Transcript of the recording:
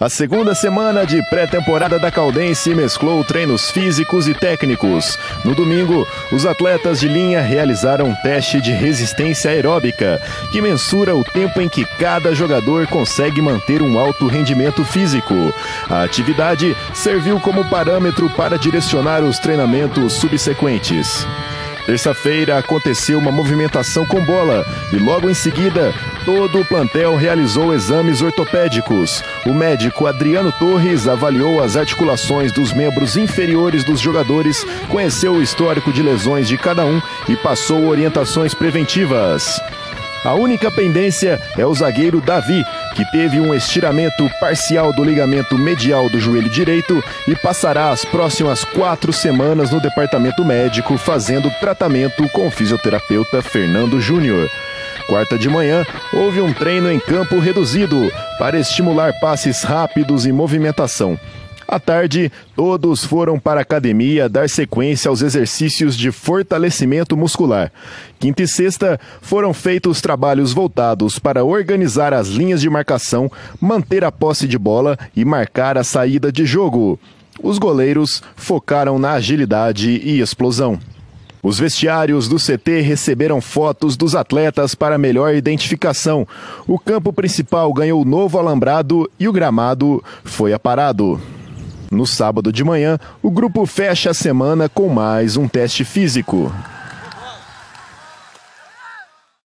A segunda semana de pré-temporada da Caldense mesclou treinos físicos e técnicos. No domingo, os atletas de linha realizaram um teste de resistência aeróbica, que mensura o tempo em que cada jogador consegue manter um alto rendimento físico. A atividade serviu como parâmetro para direcionar os treinamentos subsequentes. Terça-feira aconteceu uma movimentação com bola e logo em seguida todo o plantel realizou exames ortopédicos. O médico Adriano Torres avaliou as articulações dos membros inferiores dos jogadores, conheceu o histórico de lesões de cada um e passou orientações preventivas. A única pendência é o zagueiro Davi, que teve um estiramento parcial do ligamento medial do joelho direito e passará as próximas quatro semanas no departamento médico fazendo tratamento com o fisioterapeuta Fernando Júnior. Quarta de manhã, houve um treino em campo reduzido para estimular passes rápidos e movimentação. À tarde, todos foram para a academia dar sequência aos exercícios de fortalecimento muscular. Quinta e sexta foram feitos trabalhos voltados para organizar as linhas de marcação, manter a posse de bola e marcar a saída de jogo. Os goleiros focaram na agilidade e explosão. Os vestiários do CT receberam fotos dos atletas para melhor identificação. O campo principal ganhou novo alambrado e o gramado foi aparado. No sábado de manhã, o grupo fecha a semana com mais um teste físico.